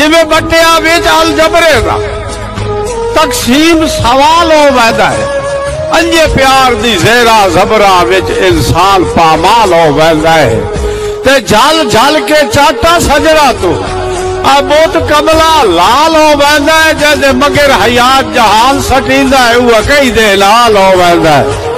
ਜਿਵੇਂ ਬੱਟਿਆ ਵਿੱਚ ਅਲ ਜਬਰੇ ਦਾ ਤਕਸੀਮ ਸਵਾਲ ਹੋ ਵੈਦਾ ਹੈ ਅੰਜੇ ਪਿਆਰ ਦੀ ਜ਼ੇਰਾ ਜ਼ਬਰਾ ਵਿੱਚ ਇਨਸਾਨ ਪਾਮਾਲ ਹੋ ਵੈਦਾ ਹੈ ਤੇ ਜਲ ਜਲ ਕੇ ਚਾਟਾ ਸਜਰਾ ਤੂੰ ਆ ਬਹੁਤ ਕਮਲਾ ਲਾਲ ਹੋ ਵੈਦਾ ਹੈ ਜਦ ਮਗਰ ਹਯਾਤ ਜਹਾਨ ਸਟੀਂਦਾ ਹੈ ਉਹ ਕਈ ਦੇ ਲਾਲ ਹੋ ਵੈਦਾ ਹੈ